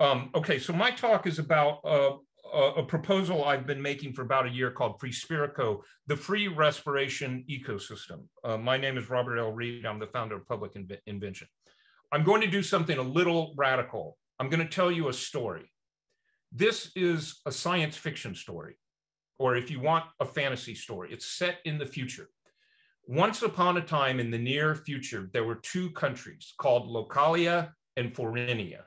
Um, okay, so my talk is about uh, a, proposal I've been making for about a year called Freespireco, the free respiration ecosystem. Uh, my name is Robert L. Read. I'm the founder of Public Inve Invention. I'm going to do something a little radical. I'm going to tell you a story. This is a science fiction story, or if you want a fantasy story, it's set in the future. Once upon a time in the near future, there were two countries called Localia and Phorinia.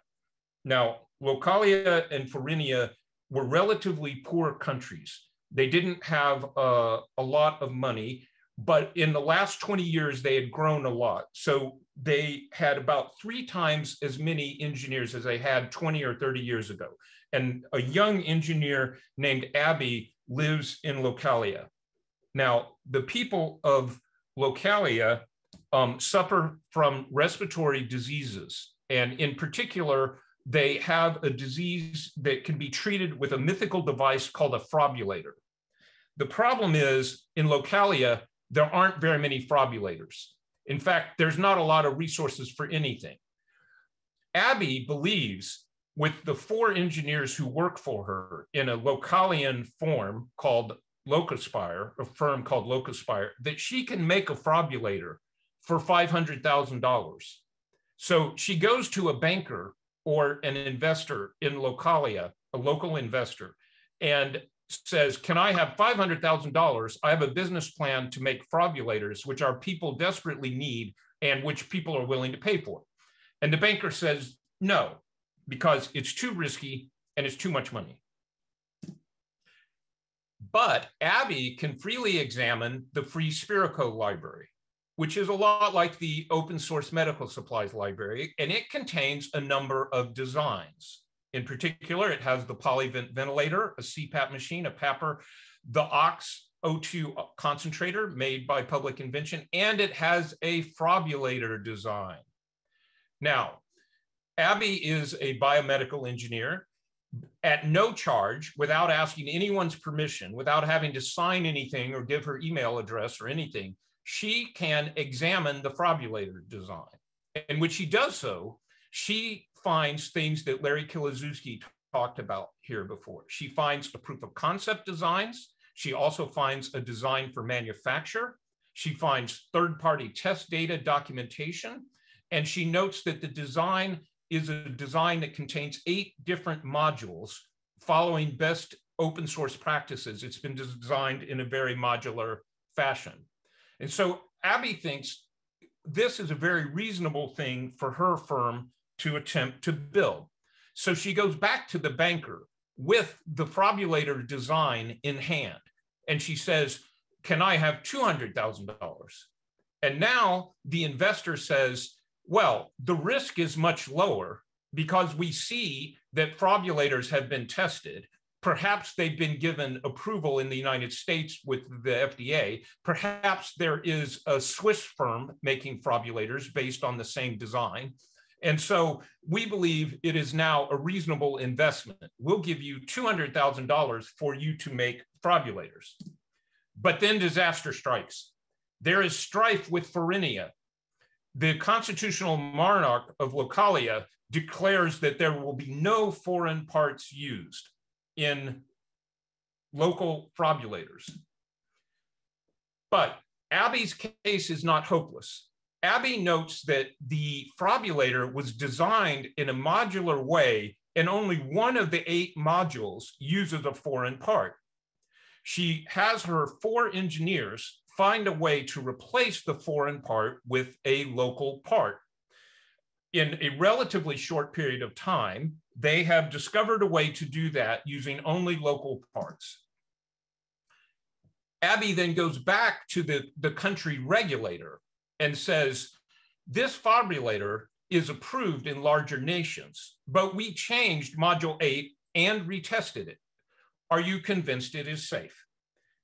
Now, Localia and Phorinia were relatively poor countries. They didn't have uh, a lot of money, but in the last 20 years, they had grown a lot. So they had about three times as many engineers as they had 20 or 30 years ago. And a young engineer named Abby lives in Localia. Now, the people of Localia um, suffer from respiratory diseases. And in particular, they have a disease that can be treated with a mythical device called a frobulator. The problem is in Localia, there aren't very many frobbulators. In fact, there's not a lot of resources for anything. Abby believes with the four engineers who work for her in a Localian form called Locuspire, a firm called Locuspire, that she can make a frobulator for $500,000. So she goes to a banker or an investor in Localia, a local investor, and says, Can I have $500,000? I have a business plan to make frobbulators, which our people desperately need and which people are willing to pay for. And the banker says, No, because it's too risky and it's too much money. But Abby can freely examine the Freespireco library which is a lot like the open source medical supplies library, and it contains a number of designs. In particular, it has the polyvent ventilator, a CPAP machine, a PAPR, the OX O2 concentrator made by Public Invention, and it has a frobulator design. Now, Abby is a biomedical engineer at no charge, without asking anyone's permission, without having to sign anything or give her email address or anything she can examine the frobulator design. And when she does so, she finds things that Larry Kielezewski talked about here before. She finds a proof of concept designs. She also finds a design for manufacture. She finds third party test data documentation. And she notes that the design is a design that contains eight different modules following best open source practices. It's been designed in a very modular fashion. And so Abby thinks this is a very reasonable thing for her firm to attempt to build. So she goes back to the banker with the frobulator design in hand. And she says, Can I have $200,000? And now the investor says, Well, the risk is much lower because we see that frobbulators have been tested Perhaps they've been given approval in the United States with the FDA. Perhaps there is a Swiss firm making frobbulators based on the same design. And so we believe it is now a reasonable investment. We'll give you $200,000 for you to make frobbulators. But then disaster strikes. There is strife with Phorinia. The constitutional monarch of Localia declares that there will be no foreign parts used in local frobbulators. But Abby's case is not hopeless. Abby notes that the frobulator was designed in a modular way, and only one of the eight modules uses a foreign part. She has her four engineers find a way to replace the foreign part with a local part. In a relatively short period of time, they have discovered a way to do that using only local parts. Abby then goes back to the, the country regulator and says, this frobulator is approved in larger nations, but we changed module eight and retested it. Are you convinced it is safe?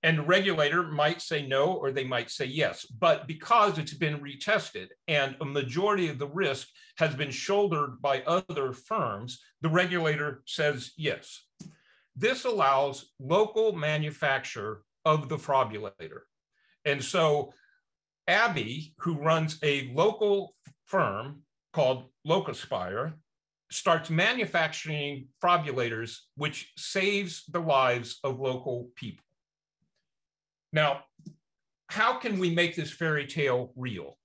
And the regulator might say no, or they might say yes. But because it's been retested and a majority of the risk has been shouldered by other firms, the regulator says yes. This allows local manufacture of the frobulator. And so Abby, who runs a local firm called Locuspire, starts manufacturing frobbulators, which saves the lives of local people. Now, how can we make this fairy tale real?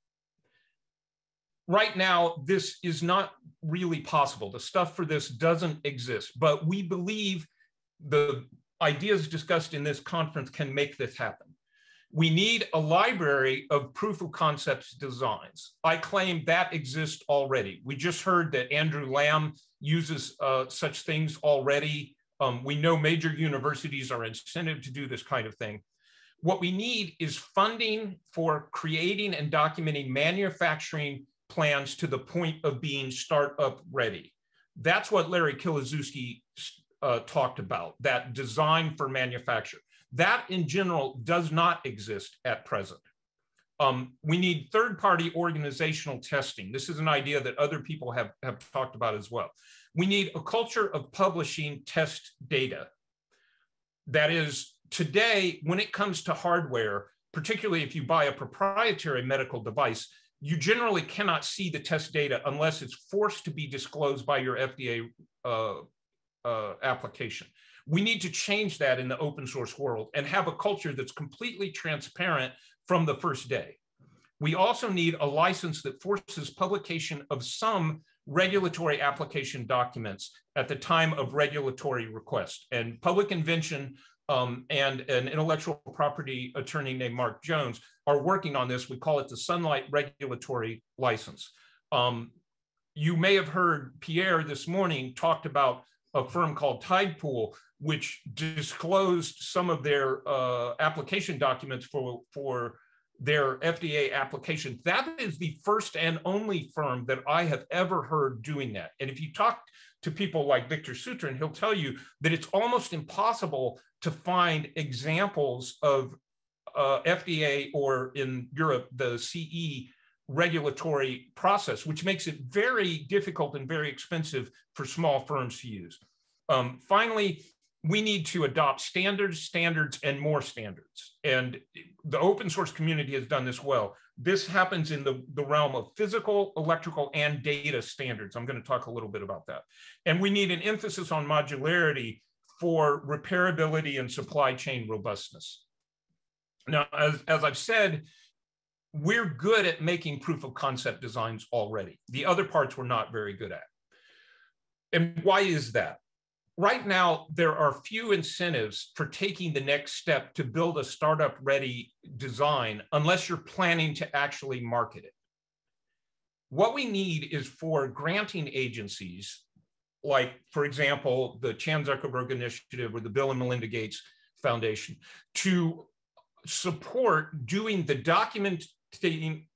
Right now, this is not really possible. The stuff for this doesn't exist, but we believe the ideas discussed in this conference can make this happen. We need a library of proof of concepts designs. I claim that exists already. We just heard that Andrew Lamb uses uh, such things already. Um, we know major universities are incented to do this kind of thing. What we need is funding for creating and documenting manufacturing plans to the point of being startup ready. That's what Larry Kielizewski uh, talked about, that design for manufacture. That in general does not exist at present. Um, we need third-party organizational testing. This is an idea that other people have, have talked about as well. We need a culture of publishing test data. That is, today, when it comes to hardware, particularly if you buy a proprietary medical device, you generally cannot see the test data unless it's forced to be disclosed by your FDA uh, uh, application. We need to change that in the open source world and have a culture that's completely transparent from the first day. We also need a license that forces publication of some regulatory application documents at the time of regulatory request. And Public Invention um, and an intellectual property attorney named Mark Jones are working on this. We call it the Sunlight Regulatory License. Um, you may have heard Pierre this morning talked about a firm called Tidepool, which disclosed some of their uh, application documents for, for their FDA application. That is the first and only firm that I have ever heard doing that. And if you talk to people like Victor Sutrin, he'll tell you that it's almost impossible to find examples of uh, FDA or in Europe, the CE regulatory process, which makes it very difficult and very expensive for small firms to use. Um, finally, we need to adopt standards, standards, and more standards. And the open source community has done this well. This happens in the, the realm of physical, electrical, and data standards. I'm going to talk a little bit about that. And we need an emphasis on modularity for repairability and supply chain robustness. Now, as, as I've said, we're good at making proof of concept designs already. The other parts we're not very good at. And why is that? Right now, there are few incentives for taking the next step to build a startup ready design unless you're planning to actually market it. What we need is for granting agencies, like, for example, the Chan Zuckerberg Initiative or the Bill and Melinda Gates Foundation, to support doing the documenting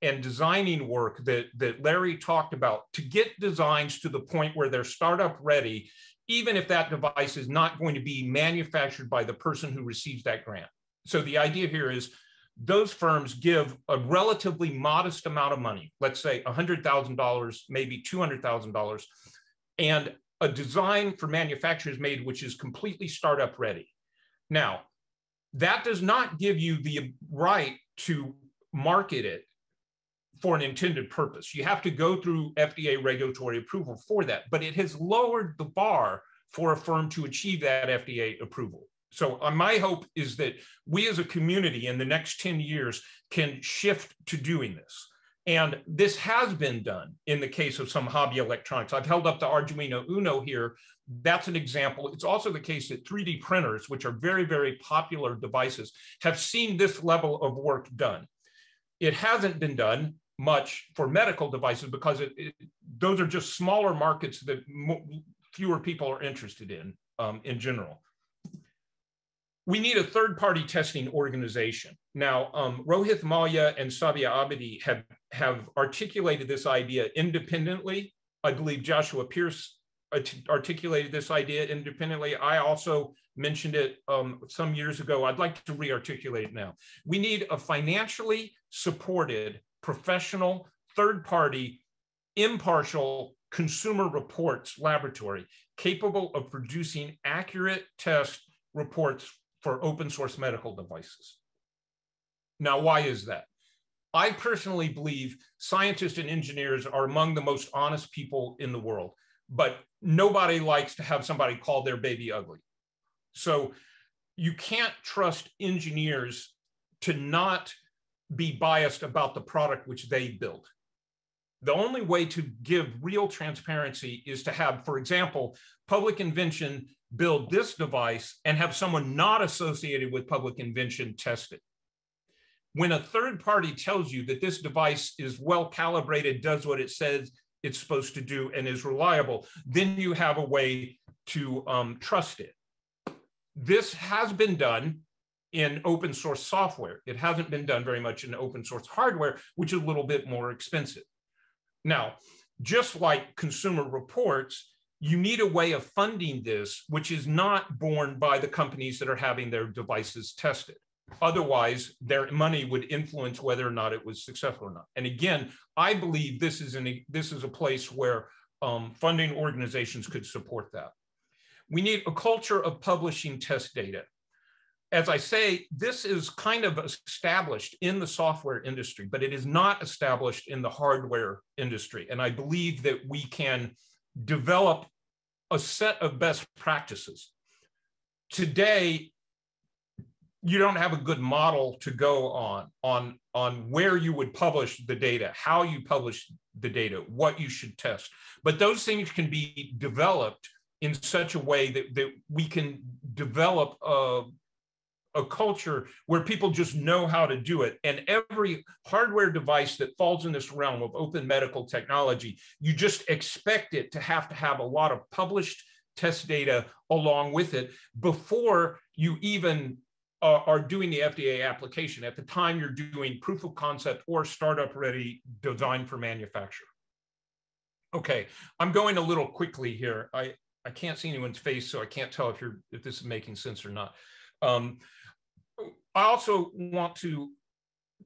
and designing work that, that Larry talked about to get designs to the point where they're startup ready, even if that device is not going to be manufactured by the person who receives that grant. So the idea here is those firms give a relatively modest amount of money, let's say $100,000, maybe $200,000, and a design for manufacturers made which is completely startup ready. Now, that does not give you the right to market it for an intended purpose. You have to go through FDA regulatory approval for that, but it has lowered the bar for a firm to achieve that FDA approval. So uh, my hope is that we as a community in the next 10 years can shift to doing this. And this has been done in the case of some hobby electronics. I've held up the Arduino Uno here. That's an example. It's also the case that 3D printers, which are very, very popular devices, have seen this level of work done. It hasn't been done much for medical devices because it, it, those are just smaller markets that fewer people are interested in um, in general we need a third-party testing organization. Now, um, Rohith Mallya and Sabia Abedi have, have articulated this idea independently. I believe Joshua Pearce articulated this idea independently. I also mentioned it um, some years ago. I'd like to re-articulate it now. We need a financially supported, professional, third-party, impartial consumer reports laboratory capable of producing accurate test reports for open source medical devices. Now, why is that? I personally believe scientists and engineers are among the most honest people in the world. but nobody likes to have somebody call their baby ugly. So you can't trust engineers to not be biased about the product which they build. The only way to give real transparency is to have, for example, public invention build this device and have someone not associated with public invention test it. When a third party tells you that this device is well calibrated, does what it says it's supposed to do, and is reliable, then you have a way to um, trust it. This has been done in open source software. It hasn't been done very much in open source hardware, which is a little bit more expensive. Now, just like consumer reports, you need a way of funding this, which is not borne by the companies that are having their devices tested. Otherwise, their money would influence whether or not it was successful or not. And again, I believe this is an, this is a place where um, funding organizations could support that. We need a culture of publishing test data. As I say, this is kind of established in the software industry, but it is not established in the hardware industry. And I believe that we can develop a set of best practices. Today, you don't have a good model to go on on on where you would publish the data how you publish the data what you should test but those things can be developed in such a way that, that we can develop a, a culture where people just know how to do it. And every hardware device that falls in this realm of open medical technology, you just expect it to have to have a lot of published test data along with it before you even uh, are doing the FDA application. At the time you're doing proof of concept or startup ready design for manufacture. Okay, I'm going a little quickly here. I, I can't see anyone's face, so I can't tell if you're if this is making sense or not. Um, I also want to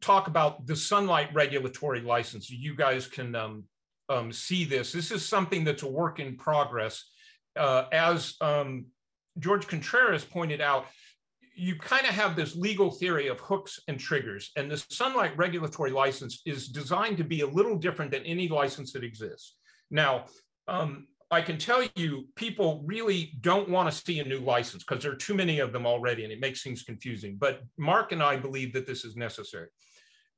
talk about the sunlight regulatory license. You guys can um, um, see this. This is something that's a work in progress. Uh, as um, George Contreras pointed out, you kind of have this legal theory of hooks and triggers, and the sunlight regulatory license is designed to be a little different than any license that exists. Now, um, I can tell you people really don't want to see a new license because there are too many of them already and it makes things confusing. But Mark and I believe that this is necessary.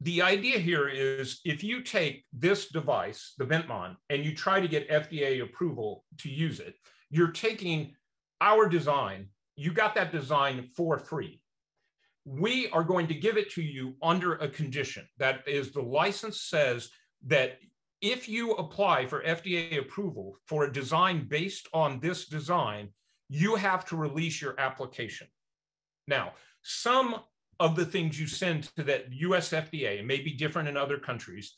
The idea here is if you take this device, the Ventmon, and you try to get FDA approval to use it, you're taking our design, you got that design for free. We are going to give it to you under a condition. That is, the license says that if you apply for FDA approval for a design based on this design, you have to release your application. Now, some of the things you send to that US FDA, and may be different in other countries,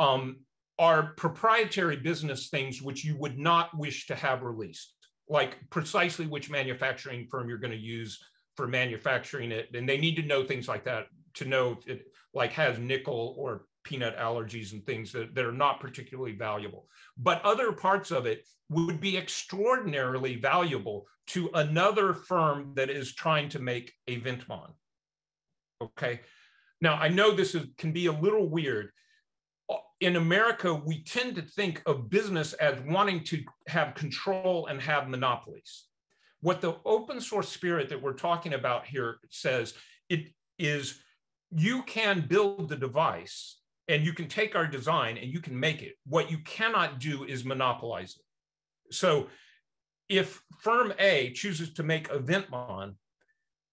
um, are proprietary business things which you would not wish to have released, like precisely which manufacturing firm you're going to use for manufacturing it. And they need to know things like that to know it like has nickel or peanut allergies and things that, that are not particularly valuable. But other parts of it would be extraordinarily valuable to another firm that is trying to make a Ventmon. Okay. Now, I know this is, can be a little weird. In America, we tend to think of business as wanting to have control and have monopolies. What the open source spirit that we're talking about here says it is you can build the device and you can take our design and you can make it. What you cannot do is monopolize it. So if firm A chooses to make a Ventmon,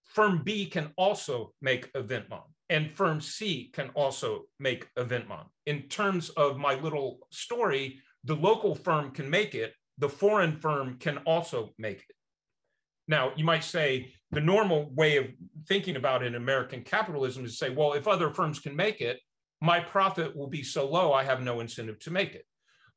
firm B can also make a Ventmon and firm C can also make a Ventmon. In terms of my little story, the local firm can make it, the foreign firm can also make it. Now, you might say the normal way of thinking about it in American capitalism is to say, well, if other firms can make it, my profit will be so low, I have no incentive to make it.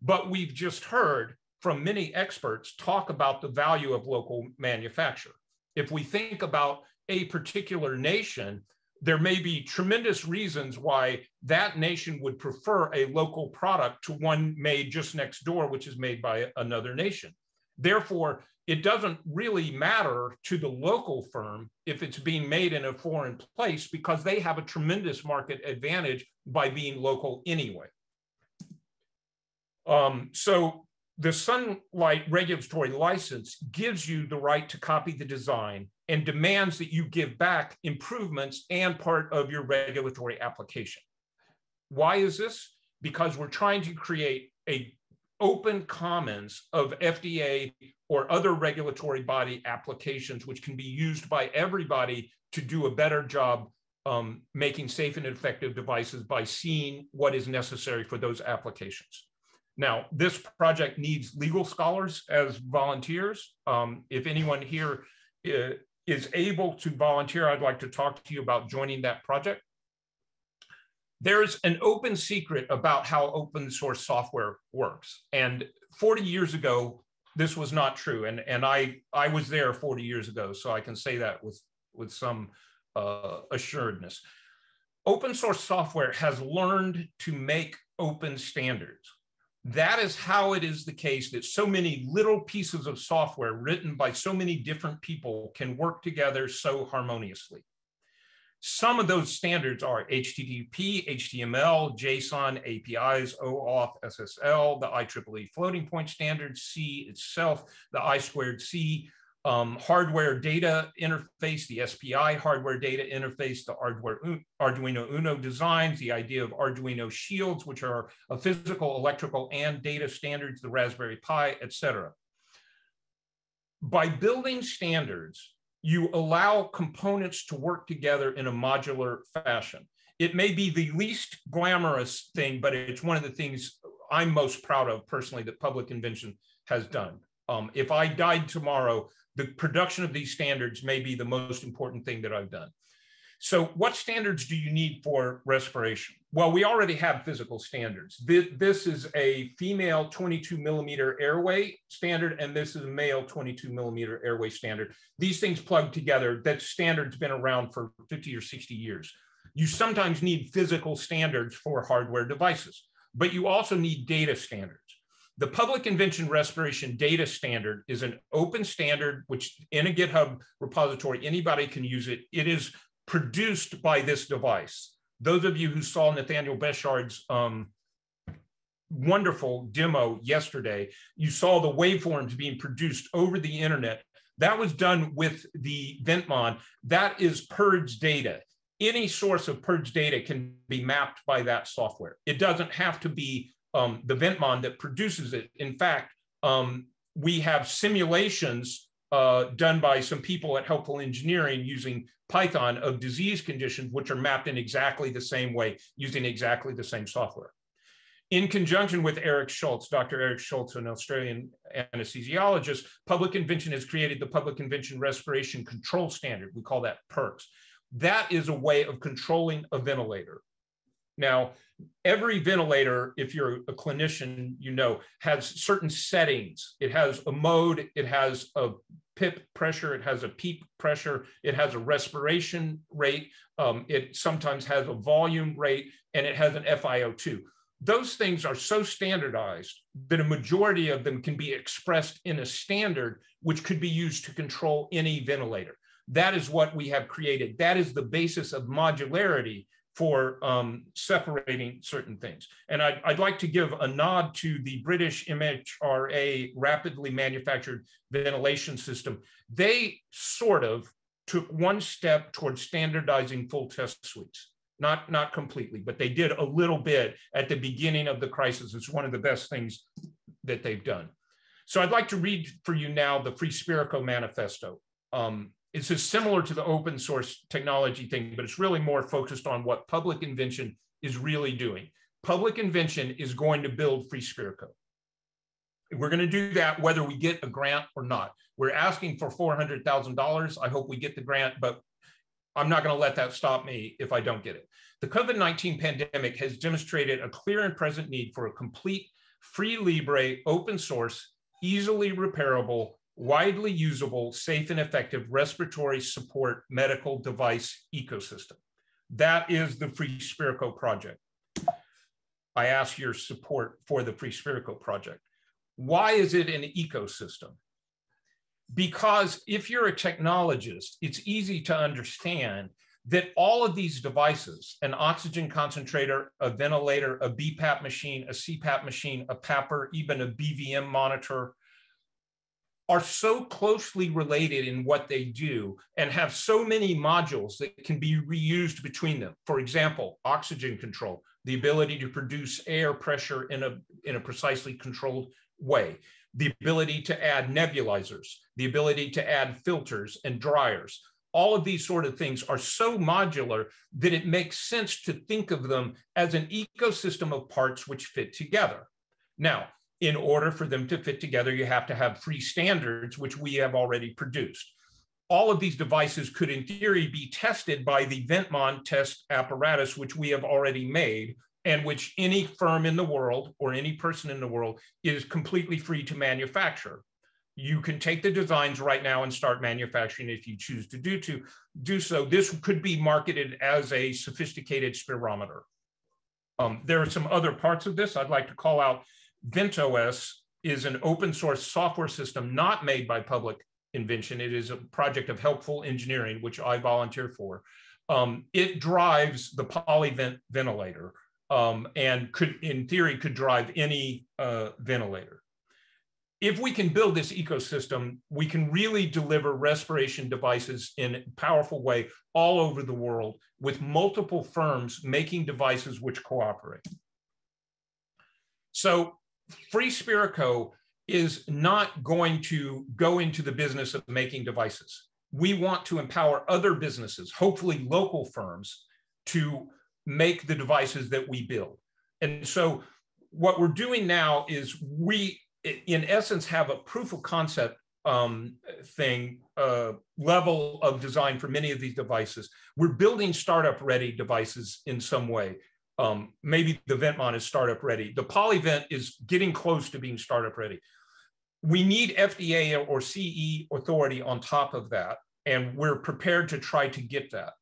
But we've just heard from many experts talk about the value of local manufacture. If we think about a particular nation, there may be tremendous reasons why that nation would prefer a local product to one made just next door, which is made by another nation. Therefore, it doesn't really matter to the local firm if it's being made in a foreign place because they have a tremendous market advantage by being local anyway. Um, so the sunlight regulatory license gives you the right to copy the design and demands that you give back improvements and part of your regulatory application. Why is this? Because we're trying to create a open commons of FDA or other regulatory body applications, which can be used by everybody to do a better job um, making safe and effective devices by seeing what is necessary for those applications. Now, this project needs legal scholars as volunteers. Um, if anyone here uh, able to volunteer, I'd like to talk to you about joining that project. There's an open secret about how open source software works. And 40 years ago, this was not true. And, and I, I was there 40 years ago, so I can say that with, with some uh, assuredness. Open source software has learned to make open standards. That is how it is the case that so many little pieces of software written by so many different people can work together so harmoniously. Some of those standards are HTTP, HTML, JSON, APIs, OAuth, SSL, the IEEE floating point standard, C itself, the I squared C, um, hardware data interface, the SPI hardware data interface, the Arduino Uno designs, the idea of Arduino shields, which are a physical, electrical, and data standards, the Raspberry Pi, et cetera. By building standards, you allow components to work together in a modular fashion. It may be the least glamorous thing, but it's one of the things I'm most proud of personally that Public Invention has done. Um, if I died tomorrow, the production of these standards may be the most important thing that I've done. So what standards do you need for respiration? Well, we already have physical standards. This is a female 22 millimeter airway standard, and this is a male 22 millimeter airway standard. These things plug together. That standard's been around for 50 or 60 years. You sometimes need physical standards for hardware devices, but you also need data standards. The Public Invention Respiration Data Standard is an open standard, which in a GitHub repository, anybody can use it. It is produced by this device. Those of you who saw Nathaniel Beshard's um, wonderful demo yesterday, you saw the waveforms being produced over the internet. That was done with the Ventmon. That is purge data. Any source of purge data can be mapped by that software. It doesn't have to be um, the Ventmon that produces it. In fact, um, we have simulations uh, done by some people at Helpful Engineering using Python of disease conditions, which are mapped in exactly the same way using exactly the same software. In conjunction with Eric Schultz, Dr. Eric Schultz, an Australian anesthesiologist, Public Invention has created the Public Invention Respiration Control Standard. We call that PIRCS. That is a way of controlling a ventilator. Now, every ventilator, if you're a clinician, you know, has certain settings. It has a mode, it has a PIP pressure, it has a PEEP pressure, it has a respiration rate, um, it sometimes has a volume rate, and it has an FiO2. Those things are so standardized that a majority of them can be expressed in a standard, which could be used to control any ventilator. That is what we have created. That is the basis of modularity for um, separating certain things. And I'd, I'd, like to give a nod to the British MHRA rapidly manufactured ventilation system. They sort of took one step towards standardizing full test suites. Not, not completely, but they did a little bit at the beginning of the crisis. It's one of the best things that they've done. So I'd like to read for you now the Freespireco Manifesto. Um, it's just similar to the open source technology thing, but it's really more focused on what public invention is really doing. Public invention is going to build Freespireco. We're going to do that whether we get a grant or not. We're asking for $400,000. I hope we get the grant, but I'm not going to let that stop me if I don't get it. The COVID 19 pandemic has demonstrated a clear and present need for a complete, free Libre, open source, easily repairable, widely usable, safe and effective respiratory support medical device ecosystem. That is the Freespireco project. I ask your support for the Freespireco project. Why is it an ecosystem? Because if you're a technologist, it's easy to understand that all of these devices, an oxygen concentrator, a ventilator, a BPAP machine, a CPAP machine, a PAPR, even a BVM monitor, are so closely related in what they do and have so many modules that can be reused between them. For example, oxygen control, the ability to produce air pressure in a, in a precisely controlled way, the ability to add nebulizers, the ability to add filters and dryers. All of these sort of things are so modular that it makes sense to think of them as an ecosystem of parts which fit together. Now, in order for them to fit together, you have to have free standards, which we have already produced. All of these devices could, in theory, be tested by the Ventmon test apparatus, which we have already made, and which any firm in the world or any person in the world is completely free to manufacture. You can take the designs right now and start manufacturing if you choose to do to do so. This could be marketed as a sophisticated spirometer. Um, there are some other parts of this I'd like to call out VentOS is an open source software system not made by public invention. It is a project of helpful engineering, which I volunteer for. Um, it drives the polyvent ventilator um, and could, in theory, could drive any uh, ventilator. If we can build this ecosystem, we can really deliver respiration devices in a powerful way all over the world with multiple firms making devices which cooperate. So Freespireco is not going to go into the business of making devices. We want to empower other businesses, hopefully local firms, to make the devices that we build. And so what we're doing now is we, in essence, have a proof of concept um, thing, uh, level of design for many of these devices. We're building startup ready devices in some way. Um, maybe the Ventmon is startup ready. The Polyvent is getting close to being startup ready. We need FDA or CE authority on top of that, and we're prepared to try to get that.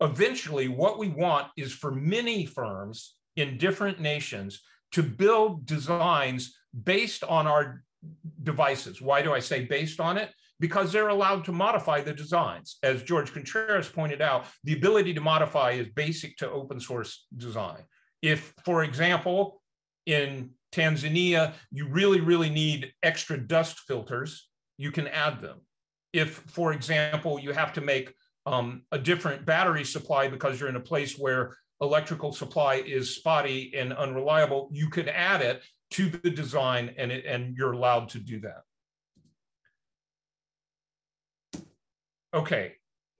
Eventually, what we want is for many firms in different nations to build designs based on our devices. Why do I say based on it? Because they're allowed to modify the designs. As George Contreras pointed out, the ability to modify is basic to open source design. If, for example, in Tanzania, you really, really need extra dust filters, you can add them. If, for example, you have to make um, a different battery supply because you're in a place where electrical supply is spotty and unreliable, you could add it to the design and, it, and you're allowed to do that. Okay,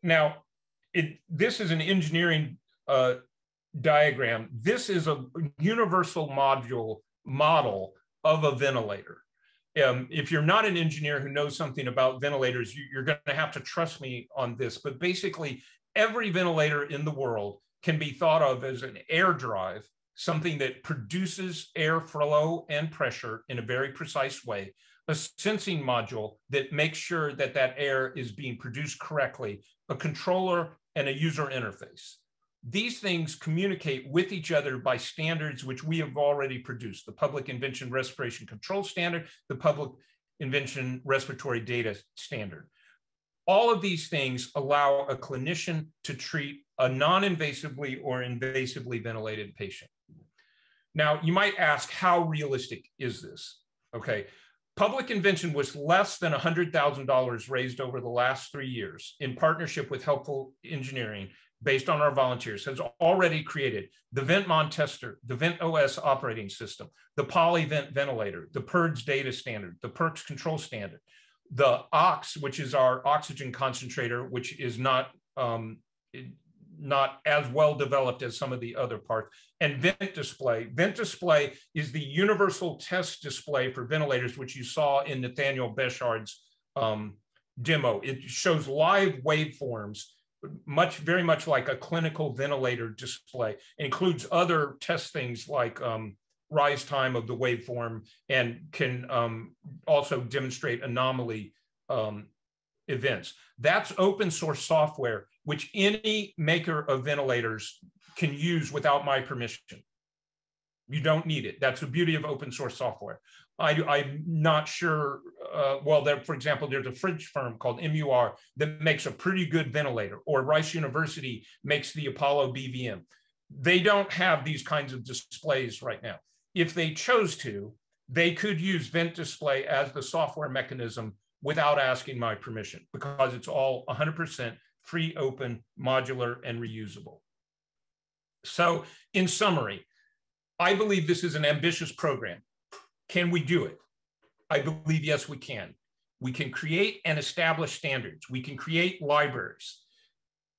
now it, this is an engineering uh, diagram. This is a universal module model of a ventilator. Um, if you're not an engineer who knows something about ventilators, you, you're going to have to trust me on this. But basically, every ventilator in the world can be thought of as an air drive, something that produces air flow and pressure in a very precise way a sensing module that makes sure that that air is being produced correctly, a controller and a user interface. These things communicate with each other by standards which we have already produced, the Public Invention Respiration Control Standard, the Public Invention Respiratory Data Standard. All of these things allow a clinician to treat a non-invasively or invasively ventilated patient. Now, you might ask, how realistic is this? Okay, Public Invention was less than $100,000 raised over the last three years in partnership with Helpful Engineering based on our volunteers has already created the Ventmon tester, the VentOS operating system, the PolyVent ventilator, the PIRDS data standard, the PIRCS control standard, the OX, which is our oxygen concentrator, which is not um, not as well developed as some of the other parts. And vent display. Vent display is the universal test display for ventilators, which you saw in Nathaniel Bechard's um, demo. It shows live waveforms, much, very much like a clinical ventilator display. It includes other test things like um, rise time of the waveform and can um, also demonstrate anomaly um, events. That's open source software, which any maker of ventilators can use without my permission. You don't need it. That's the beauty of open source software. I, am not sure uh, well, there, for example, there's a French firm called MUR that makes a pretty good ventilator, or Rice University makes the Apollo BVM. They don't have these kinds of displays right now. If they chose to, they could use Vent Display as the software mechanism without asking my permission because it's all 100% free, open, modular, and reusable. So, in summary, I believe this is an ambitious program. Can we do it? I believe, yes, we can. We can create and establish standards. We can create libraries.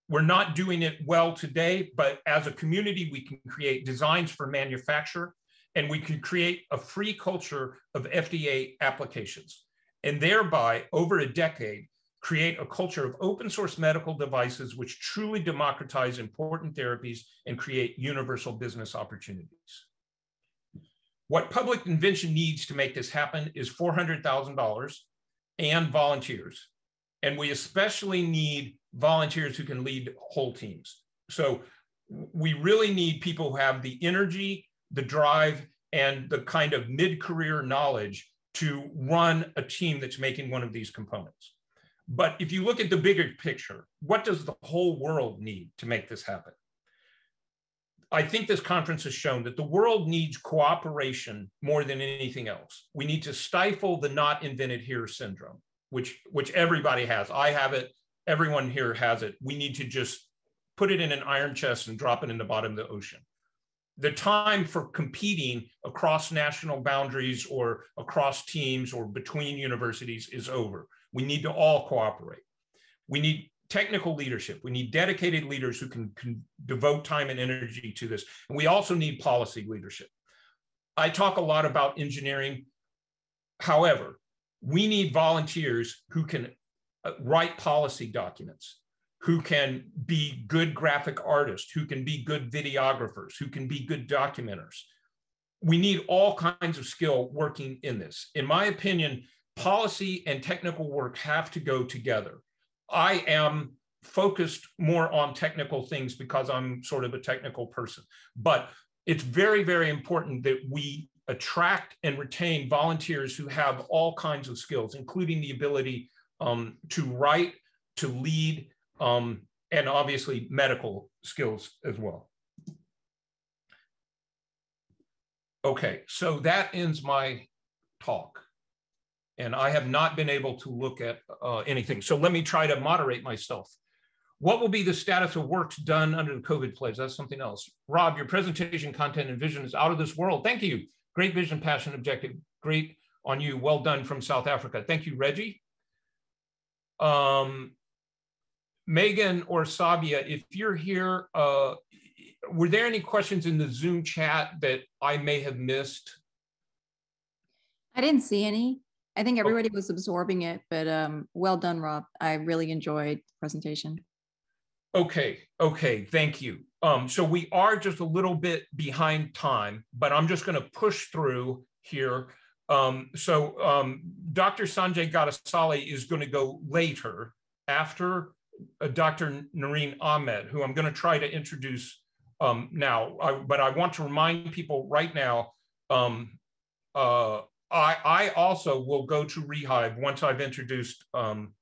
We're not doing it well today, but as a community, we can create designs for manufacture and we can create a free culture of FDA applications. And thereby, over a decade, create a culture of open source medical devices which truly democratize important therapies and create universal business opportunities. What public invention needs to make this happen is $400,000 and volunteers. And we especially need volunteers who can lead whole teams. So we really need people who have the energy, the drive, and the kind of mid career knowledge to run a team that's making one of these components. But if you look at the bigger picture, what does the whole world need to make this happen? I think this conference has shown that the world needs cooperation more than anything else. We need to stifle the not invented here syndrome, which, which everybody has. I have it, everyone here has it. We need to just put it in an iron chest and drop it in the bottom of the ocean. The time for competing across national boundaries or across teams or between universities is over. We need to all cooperate. We need technical leadership. We need dedicated leaders who can, can devote time and energy to this. And we also need policy leadership. I talk a lot about engineering. However, we need volunteers who can uh, write policy documents, who can be good graphic artists, who can be good videographers, who can be good documenters. We need all kinds of skill working in this. In my opinion, policy and technical work have to go together. I am focused more on technical things because I'm sort of a technical person. But it's very, very important that we attract and retain volunteers who have all kinds of skills, including the ability um, to write, to lead, um, and obviously medical skills as well. Okay, so that ends my talk and I have not been able to look at uh, anything. So let me try to moderate myself. What will be the status of works done under the COVID plays? That's something else. Rob, your presentation content and vision is out of this world. Thank you. Great vision, passion, objective. Great on you. Well done from South Africa. Thank you, Reggie. Um, Megan or Sabia, if you're here, uh, were there any questions in the Zoom chat that I may have missed? I didn't see any. I think everybody was absorbing it, but um, well done, Rob. I really enjoyed the presentation. Okay, okay, thank you. Um, so we are just a little bit behind time, but I'm just going to push through here. Um, so um, Dr. Sanjay Gadasali is going to go later after uh, Dr. Nareen Ahmed, who I'm going to try to introduce um, now. I, but I want to remind people right now um, uh, I, I also will go to Rehive once I've introduced um,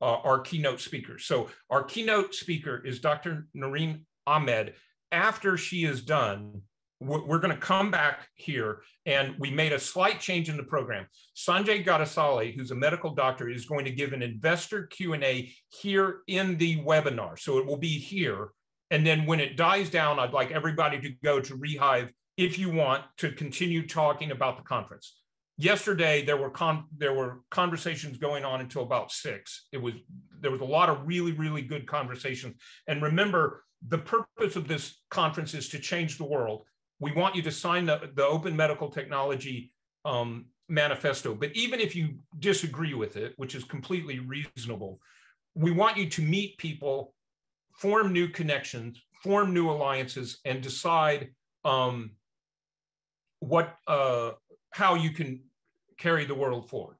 uh, our keynote speaker. So our keynote speaker is Dr. Nareen Ahmed. After she is done, we're going to come back here and we made a slight change in the program. Sanjay Gadasali, who's a medical doctor, is going to give an investor Q&A here in the webinar. So it will be here. And then when it dies down, I'd like everybody to go to Rehive if you want to continue talking about the conference yesterday there were con there were conversations going on until about six. It was there was a lot of really really good conversations. And remember the purpose of this conference is to change the world. We want you to sign the, the open medical technology um, manifesto. But even if you disagree with it which is completely reasonable we want you to meet people form new connections form new alliances and decide um, what uh, how you can carry the world forward.